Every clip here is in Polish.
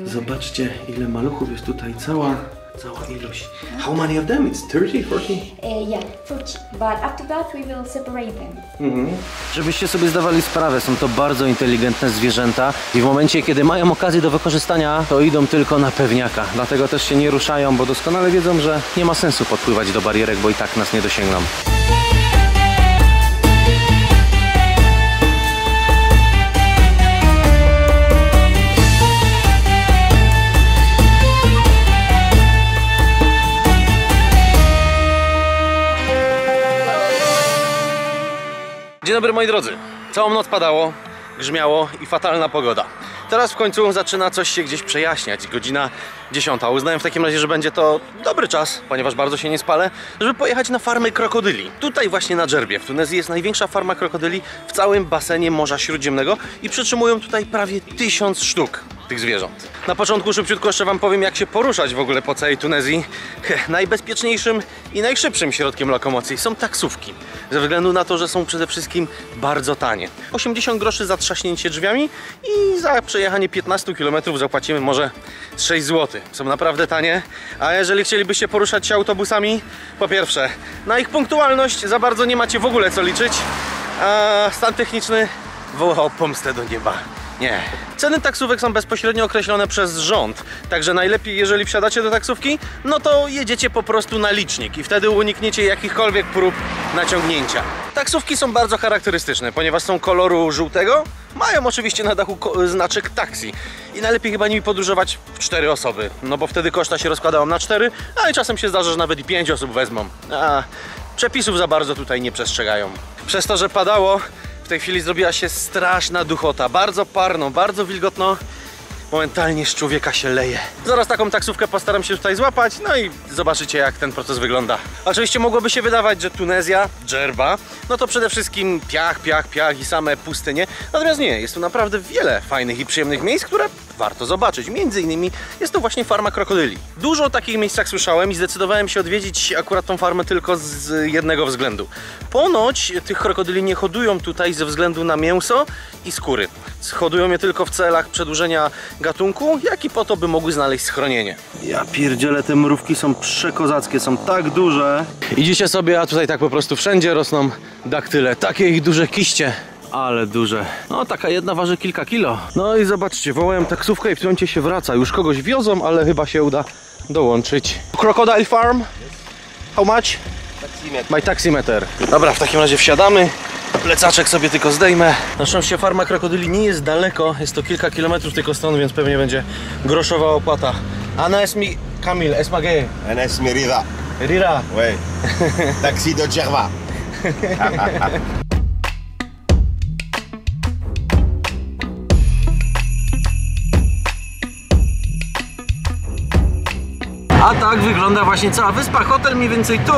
Zobaczcie, ile maluchów jest tutaj, cała, cała ilość. How many of them? It's 30, 40? Uh, yeah, 40. But after that, we will separate them. Żebyście sobie zdawali sprawę, są to bardzo inteligentne zwierzęta i w momencie, kiedy mają okazję do wykorzystania, to idą tylko na pewniaka. Dlatego też się nie ruszają, bo doskonale wiedzą, że nie ma sensu podpływać do barierek, bo i tak nas nie dosięgną. Dzień dobry moi drodzy. Całą noc padało, grzmiało i fatalna pogoda. Teraz w końcu zaczyna coś się gdzieś przejaśniać. Godzina 10. Uznałem w takim razie, że będzie to dobry czas, ponieważ bardzo się nie spalę, żeby pojechać na farmy krokodyli. Tutaj właśnie na Dżerbie w Tunezji jest największa farma krokodyli w całym basenie Morza Śródziemnego i przytrzymują tutaj prawie tysiąc sztuk tych zwierząt. Na początku szybciutko jeszcze Wam powiem, jak się poruszać w ogóle po całej Tunezji. Najbezpieczniejszym i najszybszym środkiem lokomocji są taksówki. Ze względu na to, że są przede wszystkim bardzo tanie. 80 groszy za trzaśnięcie drzwiami i za przejechanie 15 km zapłacimy może 6 zł. Są naprawdę tanie. A jeżeli chcielibyście poruszać się autobusami, po pierwsze, na ich punktualność za bardzo nie macie w ogóle co liczyć, a stan techniczny woła o pomstę do nieba. Nie. Ceny taksówek są bezpośrednio określone przez rząd, także najlepiej, jeżeli wsiadacie do taksówki, no to jedziecie po prostu na licznik i wtedy unikniecie jakichkolwiek prób naciągnięcia. Taksówki są bardzo charakterystyczne, ponieważ są koloru żółtego, mają oczywiście na dachu znaczek taksi i najlepiej chyba nimi podróżować w cztery osoby, no bo wtedy koszta się rozkładają na cztery, a czasem się zdarza, że nawet i pięć osób wezmą. A przepisów za bardzo tutaj nie przestrzegają. Przez to, że padało, tej chwili zrobiła się straszna duchota. Bardzo parno, bardzo wilgotno. Momentalnie z człowieka się leje. Zaraz taką taksówkę postaram się tutaj złapać, no i zobaczycie jak ten proces wygląda. Oczywiście mogłoby się wydawać, że Tunezja, Dżerba, no to przede wszystkim piach, piach, piach i same pustynie. Natomiast nie, jest tu naprawdę wiele fajnych i przyjemnych miejsc, które warto zobaczyć. Między innymi jest to właśnie farma krokodyli. Dużo o takich miejscach słyszałem i zdecydowałem się odwiedzić akurat tą farmę tylko z jednego względu. Ponoć tych krokodyli nie hodują tutaj ze względu na mięso i skóry. Hodują je tylko w celach przedłużenia gatunku, jak i po to, by mogły znaleźć schronienie. Ja pierdzielę, te mrówki są przekozackie, są tak duże. Idziecie sobie, a tutaj tak po prostu wszędzie rosną daktyle. Takie ich duże kiście. Ale duże. No taka jedna waży kilka kilo. No i zobaczcie, wołałem taksówkę i w tym momencie się wraca. Już kogoś wiozą, ale chyba się uda dołączyć. Crocodile Farm? How much? My taximeter. Dobra, w takim razie wsiadamy. Plecaczek sobie tylko zdejmę. Na szczęście farma krokodyli nie jest daleko. Jest to kilka kilometrów tylko stąd, więc pewnie będzie groszowa opłata. Ana es mi... Kamil, es magé. Anas Merida. Rira. Ouais. Taxi de Djerba. A tak wygląda właśnie cała wyspa. Hotel mniej więcej tu,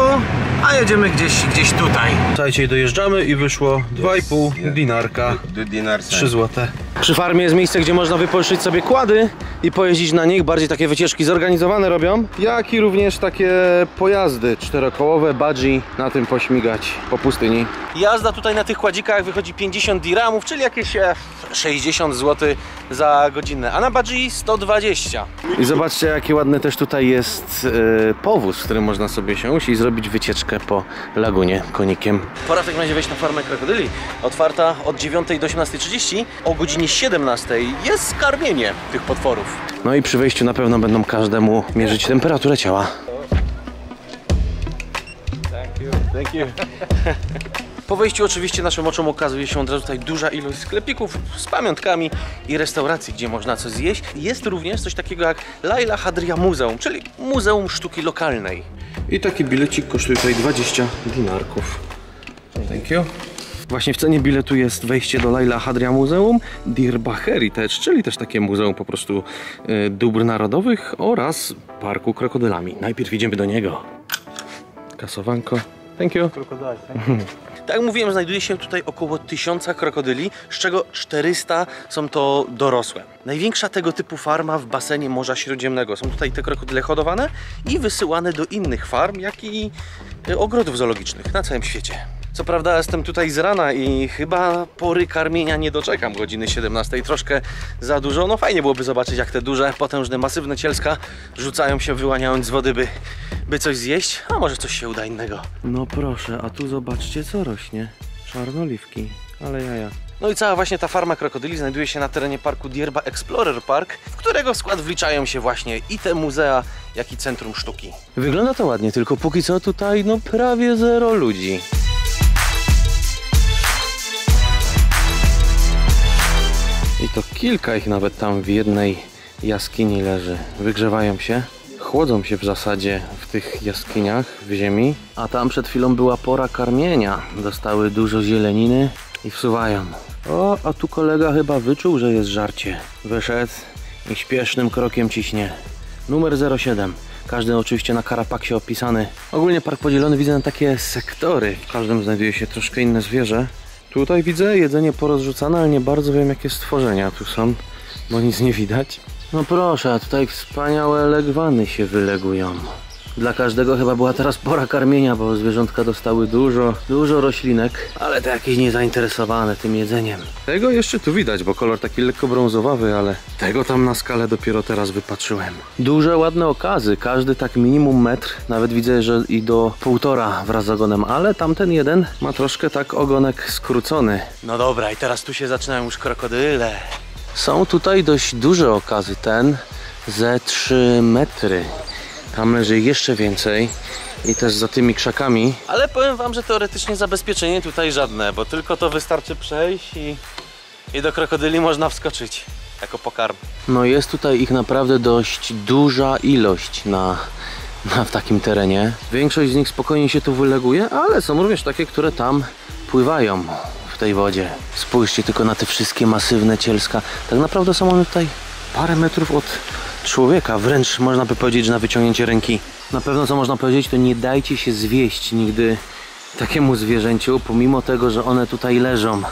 a jedziemy gdzieś, gdzieś tutaj. Słuchajcie, dojeżdżamy i wyszło 2,5 dinarka. Deux dinars. 3 złote. Przy farmie jest miejsce, gdzie można wypożyczyć sobie kłady i pojeździć na nich. Bardziej takie wycieczki zorganizowane robią. Jak i również takie pojazdy czterokołowe, budgie, na tym pośmigać po pustyni. Jazda tutaj na tych kładzikach wychodzi 50 diramów, czyli jakieś e, 60 zł za godzinę, a na budgie 120. I zobaczcie, jaki ładny też tutaj jest e, powóz, w którym można sobie siąść i zrobić wycieczkę po lagunie konikiem. Pora w takim razie wejść na farmę krokodyli. Otwarta od 9 do 18.30. O godzinie 17 jest skarmienie tych potworów. No i przy wejściu na pewno będą każdemu mierzyć temperaturę ciała. Thank you. Po wejściu oczywiście naszym oczom okazuje się od razu tutaj duża ilość sklepików z pamiątkami i restauracji, gdzie można coś zjeść. Jest również coś takiego jak Laila Hadria Muzeum, czyli Muzeum Sztuki Lokalnej. I taki bilecik kosztuje tutaj 20 dinarków. Thank you. Właśnie w cenie biletu jest wejście do Laila Hadria Muzeum, Diyarbakir Heritage, czyli też takie muzeum po prostu y, dóbr narodowych oraz parku krokodylami. Najpierw idziemy do niego. Kasowanko. Thank you. Tak jak mówiłem, znajduje się tutaj około 1000 krokodyli, z czego 400 są to dorosłe. Największa tego typu farma w basenie Morza Śródziemnego. Są tutaj te krokodyle hodowane i wysyłane do innych farm, jak i y, ogrodów zoologicznych na całym świecie. Co prawda jestem tutaj z rana i chyba pory karmienia nie doczekam godziny 17. Troszkę za dużo. No fajnie byłoby zobaczyć jak te duże, potężne, masywne cielska rzucają się wyłaniając z wody, by, by coś zjeść. A może coś się uda innego. No proszę, a tu zobaczcie co rośnie. Czarnoliwki, ale jaja. No i cała właśnie ta farma krokodyli znajduje się na terenie parku Dierba Explorer Park, w którego skład wliczają się właśnie i te muzea, jak i Centrum Sztuki. Wygląda to ładnie, tylko póki co tutaj no prawie zero ludzi. I to kilka ich nawet tam w jednej jaskini leży. Wygrzewają się, chłodzą się w zasadzie w tych jaskiniach w ziemi, a tam przed chwilą była pora karmienia. Dostały dużo zieleniny i wsuwają. O, a tu kolega chyba wyczuł, że jest żarcie. Wyszedł i śpiesznym krokiem ciśnie. Numer 07. Każdy oczywiście na karapaksie opisany. Ogólnie park podzielony widzę na takie sektory. W każdym znajduje się troszkę inne zwierzę. Tutaj widzę jedzenie porozrzucane, ale nie bardzo wiem jakie stworzenia tu są, bo nic nie widać. No proszę, a tutaj wspaniałe legwany się wylegują. Dla każdego chyba była teraz pora karmienia, bo zwierzątka dostały dużo, dużo roślinek, ale to jakieś niezainteresowane tym jedzeniem. Tego jeszcze tu widać, bo kolor taki lekko brązowawy, ale tego tam na skalę dopiero teraz wypatrzyłem. Duże, ładne okazy, każdy tak minimum metr, nawet widzę, że i do półtora wraz z ogonem, ale tamten jeden ma troszkę tak ogonek skrócony. No dobra, i teraz tu się zaczynają już krokodyle. Są tutaj dość duże okazy, ten ze 3 metry. Tam leży jeszcze więcej i też za tymi krzakami. Ale powiem wam, że teoretycznie zabezpieczenie tutaj żadne, bo tylko to wystarczy przejść i, i do krokodyli można wskoczyć jako pokarm. No jest tutaj ich naprawdę dość duża ilość na, na w takim terenie. Większość z nich spokojnie się tu wyleguje, ale są również takie, które tam pływają w tej wodzie. Spójrzcie tylko na te wszystkie masywne cielska. Tak naprawdę są one tutaj parę metrów od człowieka, wręcz można by powiedzieć, że na wyciągnięcie ręki. Na pewno co można powiedzieć, to nie dajcie się zwieść nigdy takiemu zwierzęciu, pomimo tego, że one tutaj leżą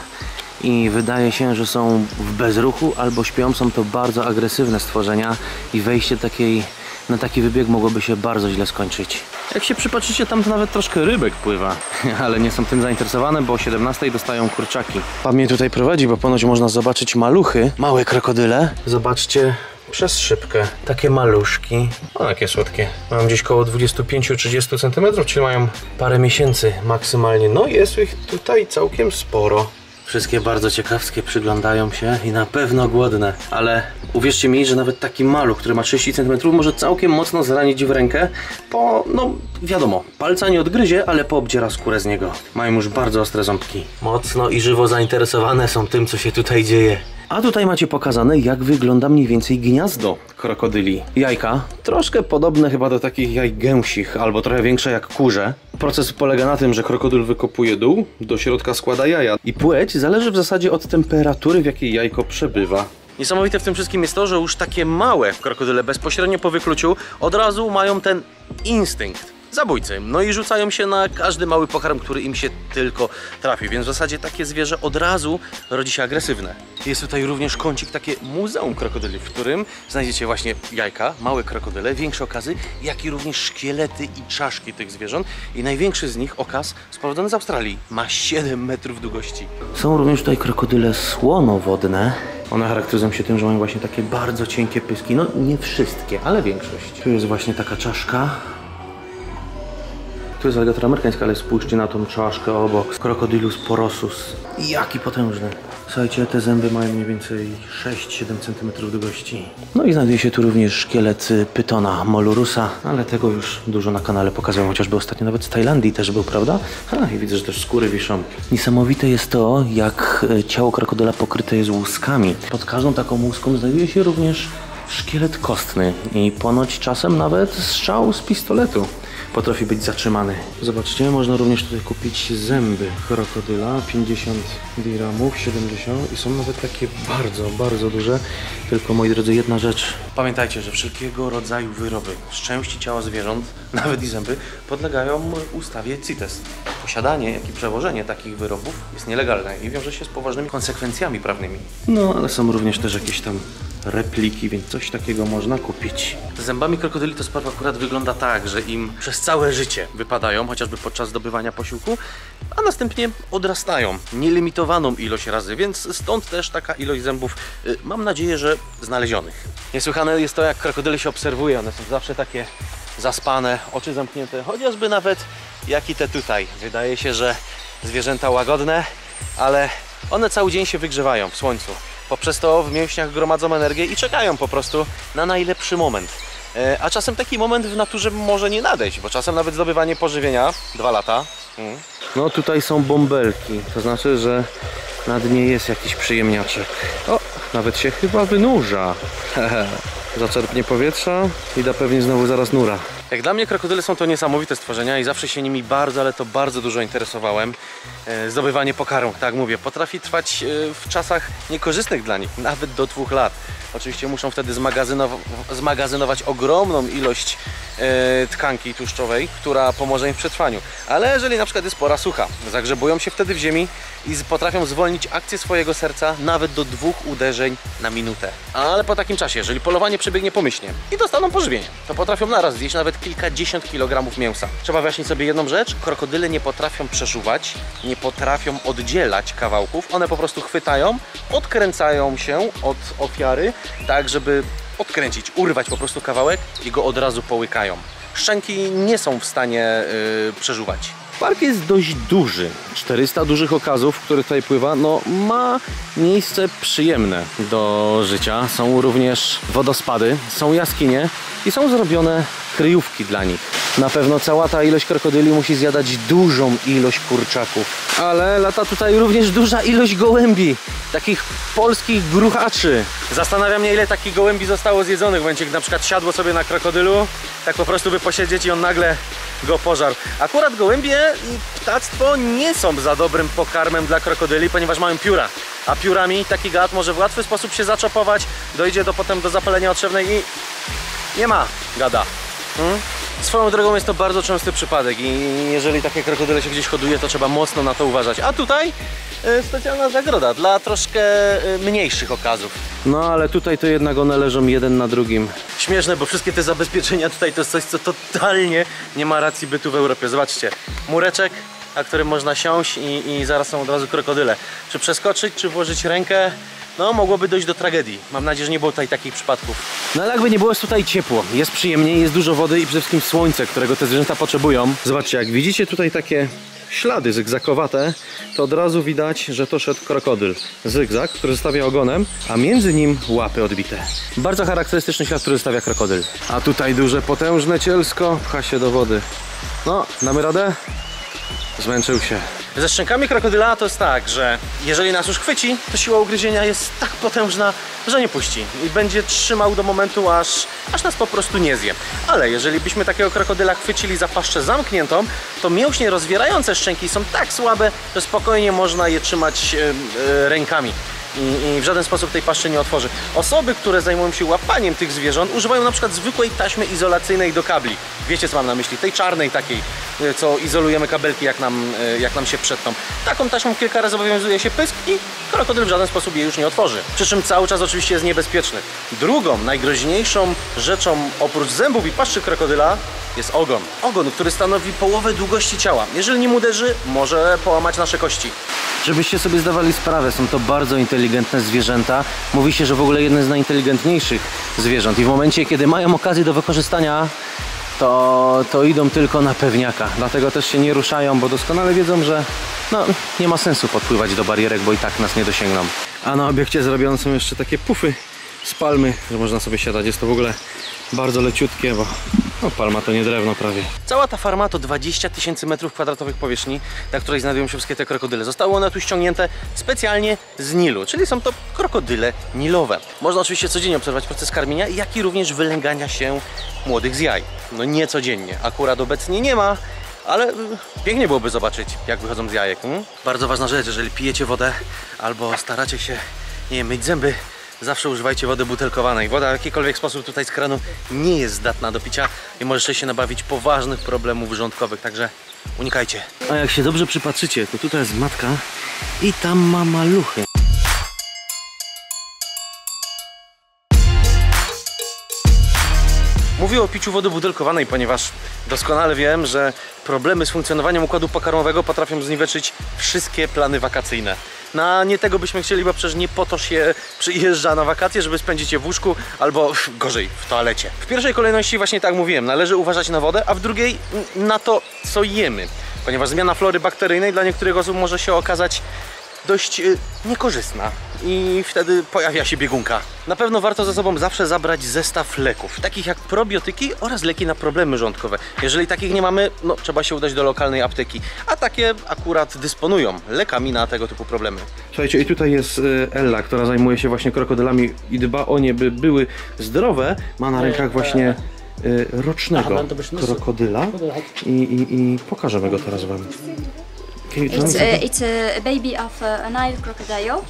i wydaje się, że są w bezruchu albo śpią, są to bardzo agresywne stworzenia i wejście takiej, na taki wybieg mogłoby się bardzo źle skończyć. Jak się przypatrzycie, tam to nawet troszkę rybek pływa, ale nie są tym zainteresowane, bo o 17 dostają kurczaki. Pan mnie tutaj prowadzi, bo ponoć można zobaczyć maluchy, małe krokodyle. Zobaczcie, przez szybkę. Takie maluszki. O, jakie słodkie. Mam gdzieś koło 25-30 cm, czyli mają parę miesięcy maksymalnie. No jest ich tutaj całkiem sporo. Wszystkie bardzo ciekawskie przyglądają się i na pewno głodne, ale uwierzcie mi, że nawet taki maluch, który ma 30 cm, może całkiem mocno zranić w rękę, po, no wiadomo, palca nie odgryzie, ale poobdziera skórę z niego. Mają już bardzo ostre ząbki. Mocno i żywo zainteresowane są tym, co się tutaj dzieje. A tutaj macie pokazane, jak wygląda mniej więcej gniazdo krokodyli. Jajka, troszkę podobne chyba do takich jaj gęsich, albo trochę większe jak kurze. Proces polega na tym, że krokodyl wykopuje dół, do środka składa jaja. I płeć zależy w zasadzie od temperatury, w jakiej jajko przebywa. Niesamowite w tym wszystkim jest to, że już takie małe krokodyle bezpośrednio po wykluciu od razu mają ten instynkt zabójcy. No i rzucają się na każdy mały pokarm, który im się tylko trafi, więc w zasadzie takie zwierzę od razu rodzi się agresywne. Jest tutaj również kącik, takie muzeum krokodyli, w którym znajdziecie właśnie jajka, małe krokodyle, większe okazy, jak i również szkielety i czaszki tych zwierząt. I największy z nich, okaz, sprowadzony z Australii, ma 7 metrów długości. Są również tutaj krokodyle słonowodne. One charakteryzują się tym, że mają właśnie takie bardzo cienkie pyski. No nie wszystkie, ale większość. Tu jest właśnie taka czaszka. Tu jest alligator amerykańska, ale spójrzcie na tą czaszkę obok. Crocodylus porosus. Jaki potężny. Słuchajcie, te zęby mają mniej więcej 6-7 cm długości. No i znajduje się tu również szkielet pytona molurusa, ale tego już dużo na kanale pokazałem, chociażby ostatnio nawet z Tajlandii też był, prawda? Ha, i widzę, że też skóry wiszą. Niesamowite jest to, jak y, ciało krokodyla pokryte jest łuskami. Pod każdą taką łuską znajduje się również szkielet kostny i ponoć czasem nawet strzał z pistoletu potrafi być zatrzymany. Zobaczcie, można również tutaj kupić zęby krokodyla, 50 dirhamów, 70 i są nawet takie bardzo, bardzo duże. Tylko moi drodzy, jedna rzecz. Pamiętajcie, że wszelkiego rodzaju wyroby z części ciała zwierząt, nawet i zęby, podlegają ustawie CITES. Posiadanie, jak i przewożenie takich wyrobów jest nielegalne i wiąże się z poważnymi konsekwencjami prawnymi. No, ale są również też jakieś tam repliki, więc coś takiego można kupić. Z zębami krokodyli to sprawa akurat wygląda tak, że im przez całe życie wypadają, chociażby podczas zdobywania posiłku, a następnie odrastają nielimitowaną ilość razy, więc stąd też taka ilość zębów, y, mam nadzieję, że znalezionych. Niesłychane jest to, jak krokodyle się obserwuje, one są zawsze takie zaspane, oczy zamknięte, chociażby nawet jak i te tutaj. Wydaje się, że zwierzęta łagodne, ale one cały dzień się wygrzewają w słońcu. Poprzez to w mięśniach gromadzą energię i czekają po prostu na najlepszy moment. E, A czasem taki moment w naturze może nie nadejść, bo czasem nawet zdobywanie pożywienia, dwa lata. Mm. No tutaj są bąbelki, to znaczy, że na dnie jest jakiś przyjemniaczek. O, nawet się chyba wynurza. Hehe. Zaczerpnie powietrza i da pewnie znowu zaraz nura. Jak dla mnie krokodyle są to niesamowite stworzenia i zawsze się nimi bardzo, ale to bardzo dużo interesowałem. E, Zdobywanie pokarmu, tak mówię, potrafi trwać e, w czasach niekorzystnych dla nich, nawet do dwóch lat. Oczywiście muszą wtedy zmagazynow- zmagazynować ogromną ilość e, tkanki tłuszczowej, która pomoże im w przetrwaniu. Ale jeżeli na przykład jest pora sucha, zagrzebują się wtedy w ziemi i potrafią zwolnić akcję swojego serca nawet do dwóch uderzeń na minutę. Ale po takim czasie, jeżeli polowanie przebiegnie pomyślnie i dostaną pożywienie, to potrafią naraz zjeść nawet kilkadziesiąt kilogramów mięsa. Trzeba wyjaśnić sobie jedną rzecz. Krokodyle nie potrafią przeżuwać, nie potrafią oddzielać kawałków. One po prostu chwytają, odkręcają się od ofiary, tak żeby odkręcić, urwać po prostu kawałek i go od razu połykają. Szczęki nie są w stanie yy, przeżuwać. Park jest dość duży. 400 dużych okazów, w których tutaj pływa, no ma miejsce przyjemne do życia. Są również wodospady, są jaskinie i są zrobione kryjówki dla nich. Na pewno cała ta ilość krokodyli musi zjadać dużą ilość kurczaków. Ale lata tutaj również duża ilość gołębi, takich polskich gruchaczy. Zastanawiam mnie, ile takich gołębi zostało zjedzonych w momencie, gdy na przykład siadło sobie na krokodylu, tak po prostu by posiedzieć i on nagle go pożarł. Akurat gołębie i ptactwo nie są za dobrym pokarmem dla krokodyli, ponieważ mają pióra. A piórami taki gad może w łatwy sposób się zaczopować, dojdzie do potem do zapalenia otrzewnej i nie ma gada. Hmm? Swoją drogą jest to bardzo częsty przypadek i jeżeli takie krokodyle się gdzieś hoduje, to trzeba mocno na to uważać. A tutaj e, specjalna zagroda dla troszkę e, mniejszych okazów. No ale tutaj to jednak one leżą jeden na drugim. Śmieszne, bo wszystkie te zabezpieczenia tutaj to jest coś, co totalnie nie ma racji bytu w Europie. Zobaczcie, mureczek, na którym można siąść i, i zaraz są od razu krokodyle. Czy przeskoczyć, czy włożyć rękę, no mogłoby dojść do tragedii. Mam nadzieję, że nie było tutaj takich przypadków. No ale jakby nie było, jest tutaj ciepło, jest przyjemnie, jest dużo wody i przede wszystkim słońce, którego te zwierzęta potrzebują. Zobaczcie, jak widzicie tutaj takie ślady zygzakowate, to od razu widać, że to szedł krokodyl. Zygzak, który zostawia ogonem, a między nim łapy odbite. Bardzo charakterystyczny ślad, który zostawia krokodyl. A tutaj duże, potężne cielsko pcha się do wody. No, damy radę? Zmęczył się. Ze szczękami krokodyla to jest tak, że jeżeli nas już chwyci, to siła ugryzienia jest tak potężna, że nie puści i będzie trzymał do momentu, aż, aż nas po prostu nie zje. Ale jeżeli byśmy takiego krokodyla chwycili za paszczę zamkniętą, to mięśnie rozwierające szczęki są tak słabe, że spokojnie można je trzymać e, rękami. I, I w żaden sposób tej paszczy nie otworzy. Osoby, które zajmują się łapaniem tych zwierząt, używają na przykład zwykłej taśmy izolacyjnej do kabli. Wiecie co mam na myśli? Tej czarnej takiej, co izolujemy kabelki, jak nam, e, jak nam się przetną. Taką taśmą kilka razy obowiązuje się pysk i krokodyl w żaden sposób jej już nie otworzy. Przy czym cały czas oczywiście jest niebezpieczny. Drugą, najgroźniejszą rzeczą oprócz zębów i paszczy krokodyla jest ogon. Ogon, który stanowi połowę długości ciała. Jeżeli nim uderzy, może połamać nasze kości. Żebyście sobie zdawali sprawę, są to bardzo inteligentne zwierzęta. Mówi się, że w ogóle jedne z najinteligentniejszych zwierząt. I w momencie, kiedy mają okazję do wykorzystania, to, to idą tylko na pewniaka. Dlatego też się nie ruszają, bo doskonale wiedzą, że no, nie ma sensu podpływać do barierek, bo i tak nas nie dosięgną. A na obiekcie zrobione są jeszcze takie pufy z palmy, że można sobie siadać. Jest to w ogóle bardzo leciutkie, bo no, palma to nie drewno prawie. Cała ta farma to 20 tysięcy metrów kwadratowych powierzchni, na której znajdują się wszystkie te krokodyle. Zostały one tu ściągnięte specjalnie z Nilu, czyli są to krokodyle nilowe. Można oczywiście codziennie obserwować proces karmienia, jak i również wylęgania się młodych z jaj. No nie codziennie, akurat obecnie nie ma, ale y, pięknie byłoby zobaczyć, jak wychodzą z jajek. Hmm? Bardzo ważna rzecz, jeżeli pijecie wodę albo staracie się, nie myć zęby, zawsze używajcie wody butelkowanej. Woda w jakikolwiek sposób tutaj z kranu nie jest zdatna do picia i możecie się nabawić poważnych problemów żołądkowych, także unikajcie. A jak się dobrze przypatrzycie, to tutaj jest matka i tam ma maluchy. Mówię o piciu wody butelkowanej, ponieważ doskonale wiem, że problemy z funkcjonowaniem układu pokarmowego potrafią zniweczyć wszystkie plany wakacyjne. Na nie tego byśmy chcieli, bo przecież nie po to się przyjeżdża na wakacje, żeby spędzić je w łóżku albo gorzej, w toalecie. W pierwszej kolejności właśnie tak mówiłem, należy uważać na wodę, a w drugiej na to, co jemy. Ponieważ zmiana flory bakteryjnej dla niektórych osób może się okazać dość y, niekorzystna i wtedy pojawia się biegunka. Na pewno warto ze sobą zawsze zabrać zestaw leków, takich jak probiotyki oraz leki na problemy żołądkowe. Jeżeli takich nie mamy, no trzeba się udać do lokalnej apteki, a takie akurat dysponują lekami na tego typu problemy. Słuchajcie, i tutaj jest y, Ella, która zajmuje się właśnie krokodylami i dba o nie, by były zdrowe. Ma na rękach właśnie y, rocznego krokodyla i, i, i pokażemy go teraz wam. Can you tell It's something? a, it's a baby of uh, a Nile crocodile.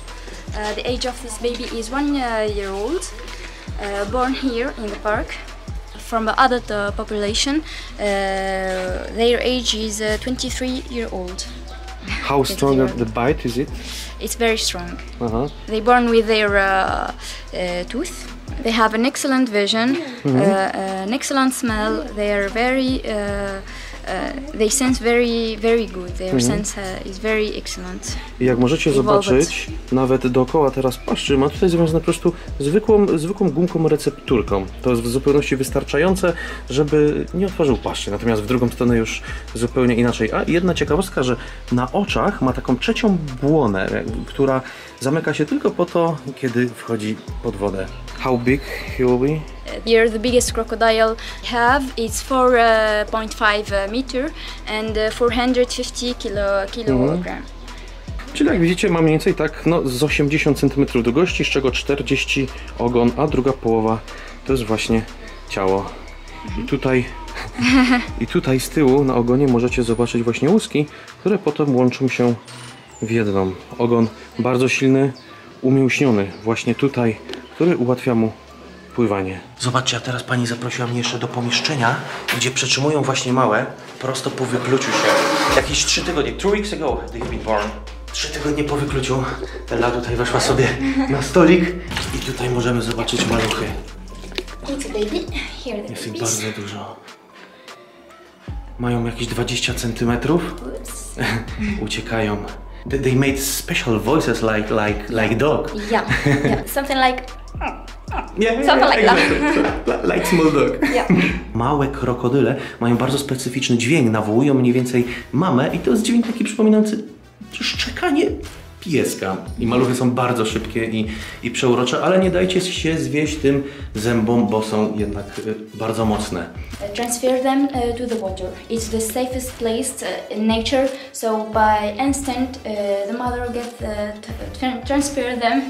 Uh, the age of this baby is one uh, year old, uh, born here in the park. From the adult uh, population, uh, their age is uh, 23 year old. How strong the bite is it? It's very strong. Aha. They born with their uh, uh, tooth. They have an excellent vision, uh, an excellent smell. They are very. Uh, they sense very, very good. Their sense uh, is very excellent. I jak możecie zobaczyć, nawet dookoła teraz paszczy ma tutaj związane po prostu zwykłą, zwykłą gumką recepturką. To jest w zupełności wystarczające, żeby nie otworzył paszczy. Natomiast w drugą stronę już zupełnie inaczej. A jedna ciekawostka, że na oczach ma taką trzecią błonę, która zamyka się tylko po to, kiedy wchodzi pod wodę. How big he will be? Here, the biggest crocodile have is 4.5 meter and uh, 450 kilo, kilogram. Czyli jak widzicie ma mniej więcej tak no, z 80 cm długości, z czego 40 ogon, a druga połowa to jest właśnie ciało. I tutaj, I tutaj z tyłu na ogonie możecie zobaczyć właśnie łuski, które potem łączą się w jedną. Ogon bardzo silny, umięśniony właśnie tutaj, który ułatwia mu pływanie. Zobaczcie, a teraz pani zaprosiła mnie jeszcze do pomieszczenia, gdzie przetrzymują właśnie małe, prosto po wykluciu się. Jakieś trzy tygodnie, two weeks ago they've been born. Trzy tygodnie po wykluciu Ella tutaj weszła sobie na stolik i tutaj możemy zobaczyć maluchy. It's a baby. Here the Jest ich bardzo dużo. Mają jakieś 20 centymetrów. Uciekają. They, made special voices like, like, like dog. Yeah, yeah, something like. Yeah, Something like that. like small dog. Yeah. Małe krokodyle mają bardzo specyficzny dźwięk, nawołują mniej więcej mamę i to jest dźwięk taki przypominający szczekanie pieska. I maluchy są bardzo szybkie i, i przeurocze, ale nie dajcie się zwieść tym zębom, bo są jednak y, bardzo mocne. Transfer them uh, to the water. It's the safest place uh, in nature. So by instinct, uh, the mother will get t- tran- transfer them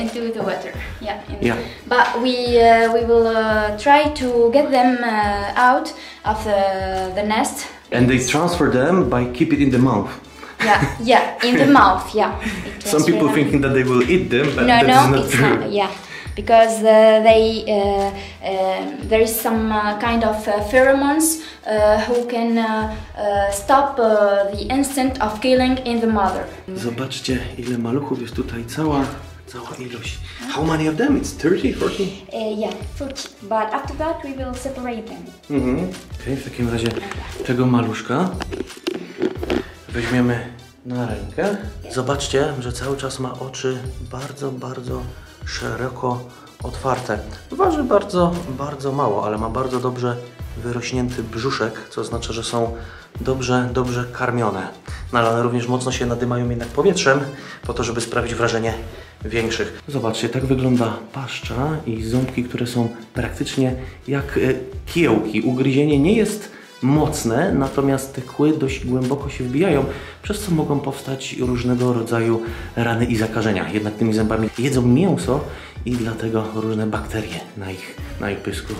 into the water. Yeah. Yeah. But we we will try to get them out of the, the nest. And they transfer them by keep it in the mouth. Yeah, yeah, in the mouth. Yeah. Some people them. thinking that they will eat them, but no, that is no, not it's true. not. Yeah, because uh, they uh, uh, there is some uh, kind of uh, pheromones uh, who can stop the instinct of killing in the mother. Zobaczcie, ile maluchów jest tutaj, cała, cała ilość. How many of them? It's 30, 40? Uh, yeah, 40. But after that, we will separate them. Mhm. Okej, w takim razie tego maluszka weźmiemy na rękę. Zobaczcie, że cały czas ma oczy bardzo, bardzo szeroko otwarte. Waży bardzo, bardzo mało, ale ma bardzo dobrze wyrośnięty brzuszek, co oznacza, że są dobrze, dobrze karmione. No ale one również mocno się nadymają jednak powietrzem, po to, żeby sprawić wrażenie większych. Zobaczcie, tak wygląda paszcza i ząbki, które są praktycznie jak e, kiełki. Ugryzienie nie jest mocne, natomiast te kły dość głęboko się wbijają, przez co mogą powstać różnego rodzaju rany i zakażenia. Jednak tymi zębami jedzą mięso i dlatego różne bakterie na ich, na ich pysku.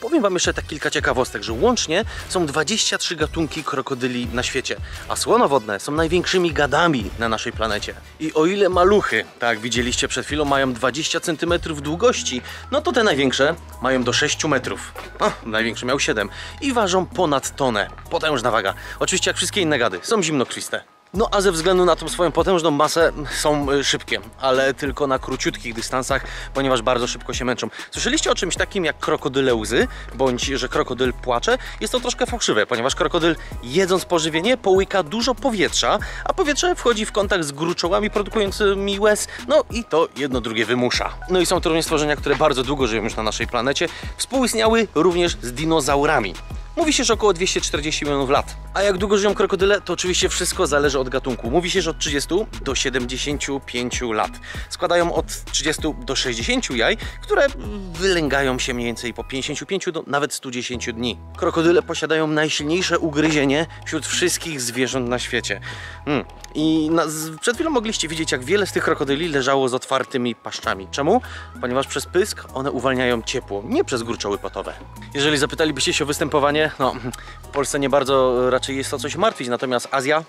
Powiem Wam jeszcze tak kilka ciekawostek, że łącznie są 23 gatunki krokodyli na świecie, a słonowodne są największymi gadami na naszej planecie. I o ile maluchy, tak widzieliście przed chwilą, mają 20 cm długości, no to te największe mają do 6 metrów. O, największy miał 7 i ważą ponad tonę. Potężna waga. Oczywiście jak wszystkie inne gady, są zimnokrwiste. No a ze względu na tą swoją potężną masę są y, szybkie, ale tylko na króciutkich dystansach, ponieważ bardzo szybko się męczą. Słyszeliście o czymś takim jak krokodyle łzy, bądź że krokodyl płacze? Jest to troszkę fałszywe, ponieważ krokodyl jedząc pożywienie połyka dużo powietrza, a powietrze wchodzi w kontakt z gruczołami produkującymi łez, no i to jedno drugie wymusza. No i są to również stworzenia, które bardzo długo żyją już na naszej planecie, współistniały również z dinozaurami. Mówi się, że około 240 milionów lat. A jak długo żyją krokodyle, to oczywiście wszystko zależy od gatunku. Mówi się, że od 30 do 75 lat. Składają od 30 do 60 jaj, które wylęgają się mniej więcej po 55 do nawet 110 dni. Krokodyle posiadają najsilniejsze ugryzienie wśród wszystkich zwierząt na świecie. Hmm. I na, z, przed chwilą mogliście widzieć, jak wiele z tych krokodyli leżało z otwartymi paszczami. Czemu? Ponieważ przez pysk one uwalniają ciepło, nie przez gruczoły potowe. Jeżeli zapytalibyście się o występowanie, no w Polsce nie bardzo raczej jest o co się martwić, natomiast Azja,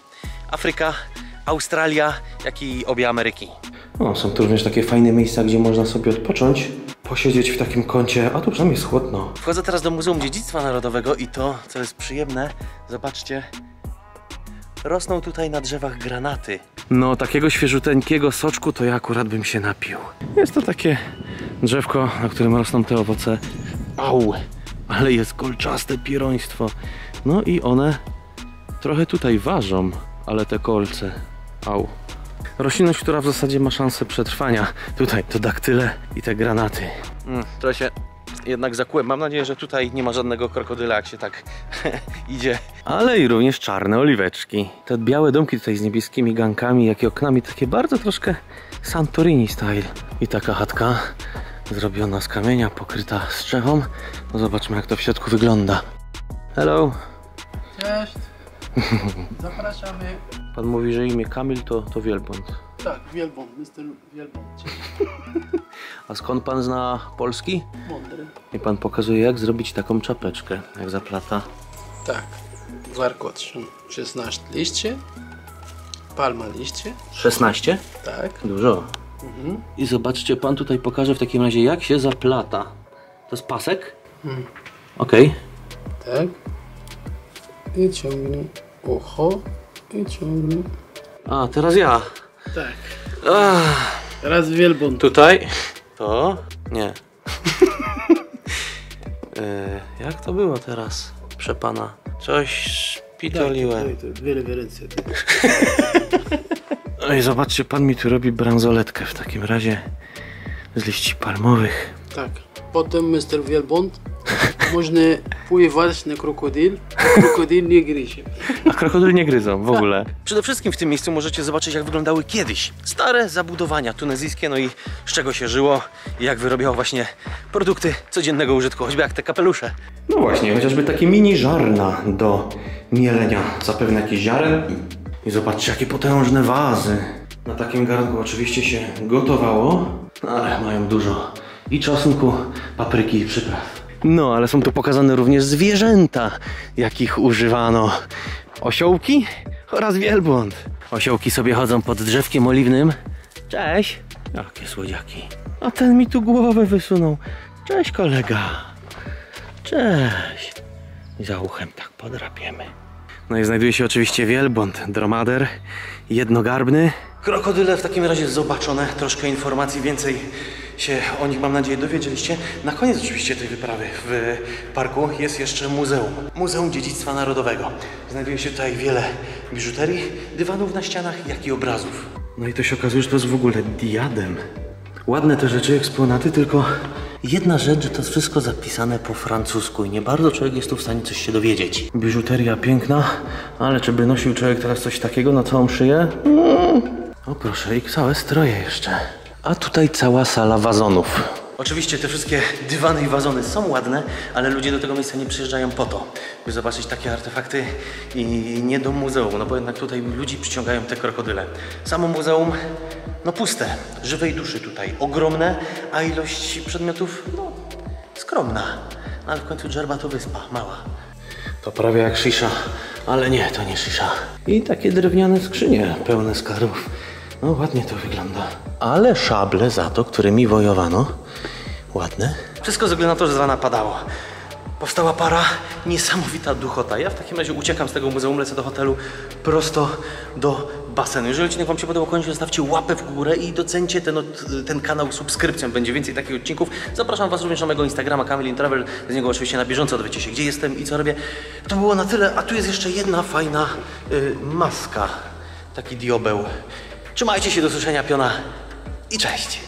Afryka, Australia, jak i obie Ameryki. O, są tu również takie fajne miejsca, gdzie można sobie odpocząć, posiedzieć w takim kącie, a tu przynajmniej jest chłodno. Wchodzę teraz do Muzeum Dziedzictwa Narodowego i to, co jest przyjemne, zobaczcie, rosną tutaj na drzewach granaty. No, takiego świeżuteńkiego soczku to ja akurat bym się napił. Jest to takie drzewko, na którym rosną te owoce. Au! Ale jest kolczaste pieroństwo. No i one trochę tutaj ważą, ale te kolce. Au. Roślinność, która w zasadzie ma szansę przetrwania. Tutaj to daktyle i te granaty. Mm, trochę się jednak zakułem. Mam nadzieję, że tutaj nie ma żadnego krokodyla, jak się tak idzie. Ale i również czarne oliweczki. Te białe domki tutaj z niebieskimi gankami, jak i oknami, takie bardzo troszkę Santorini style. I taka chatka zrobiona z kamienia, pokryta strzechą. No zobaczmy jak to w środku wygląda. Hello. Cześć. Zapraszamy. Pan mówi, że imię Kamil to, to wielbłąd. Tak, Wielbłąd, Mr. Wielbłąd. A skąd pan zna polski? Mądry. I pan pokazuje jak zrobić taką czapeczkę, jak zaplata. Tak. Warkot 16 liście. Palma liście. 16? Tak. Dużo. I zobaczcie, pan tutaj pokaże w takim razie jak się zaplata. To jest pasek? Okej. Tak. I ciągnij ucho. I ciągnij. A, teraz ja. Tak. Ach, Teraz Wielbłąd. tutaj. To? Nie. e, jak to było teraz? Przepana. Coś szpitoliłem. Tak, to wiele, wiele ręce. Oj, zobaczcie, pan mi tu robi bransoletkę w takim razie z liści palmowych. Tak. Potem Mr. Wielbłąd. Można pływać na krokodyl. a Krokodyl nie gryzie. A krokodyl nie gryzą w ogóle. Przede wszystkim w tym miejscu możecie zobaczyć, jak wyglądały kiedyś stare zabudowania tunezyjskie, no i z czego się żyło i jak wyrobiało właśnie produkty codziennego użytku, choćby jak te kapelusze. No właśnie, chociażby takie mini żarna do mielenia zapewne jakichś ziaren. I zobaczcie, jakie potężne wazy. Na takim garnku oczywiście się gotowało, ale mają dużo i czosnku, papryki i przypraw. No, ale są tu pokazane również zwierzęta, jakich używano. Osiołki oraz wielbłąd. Osiołki sobie chodzą pod drzewkiem oliwnym. Cześć! Jakie słodziaki. A ten mi tu głowę wysunął. Cześć kolega. Cześć. I za uchem tak podrapiemy. No i znajduje się oczywiście wielbłąd, dromader, jednogarbny. Krokodyle w takim razie zobaczone, troszkę informacji więcej się o nich mam nadzieję dowiedzieliście. Na koniec oczywiście tej wyprawy w parku jest jeszcze muzeum. Muzeum Dziedzictwa Narodowego. Znajduje się tutaj wiele biżuterii, dywanów na ścianach, jak i obrazów. No i to się okazuje, że to jest w ogóle diadem. Ładne te rzeczy, eksponaty, tylko jedna rzecz, że to jest wszystko zapisane po francusku i nie bardzo człowiek jest tu w stanie coś się dowiedzieć. Biżuteria piękna, ale czy by nosił człowiek teraz coś takiego na całą szyję? Mm. O proszę, i całe stroje jeszcze. A tutaj cała sala wazonów. Oczywiście te wszystkie dywany i wazony są ładne, ale ludzie do tego miejsca nie przyjeżdżają po to, by zobaczyć takie artefakty i nie do muzeum, no bo jednak tutaj ludzi przyciągają te krokodyle. Samo muzeum, no puste, żywej duszy tutaj, ogromne, a ilość przedmiotów, no skromna. No, ale w końcu Dżerba to wyspa, mała. To prawie jak szisza, ale nie, to nie szisza. I takie drewniane skrzynie pełne skarbów. No ładnie to wygląda. Ale szable za to, którymi wojowano, ładne. Wszystko ze względu na to, że z padało. Powstała para, niesamowita duchota. Ja w takim razie uciekam z tego muzeum, lecę do hotelu prosto do basenu. Jeżeli odcinek Wam się podobał, koniecznie zostawcie łapę w górę i docencie ten, ten kanał subskrypcją. Będzie więcej takich odcinków. Zapraszam Was również na mojego Instagrama Kamilin Travel. Z niego oczywiście na bieżąco dowiecie się, gdzie jestem i co robię. To było na tyle, a tu jest jeszcze jedna fajna y, maska. Taki diobeł. Trzymajcie się, do słyszenia, piona i cześć.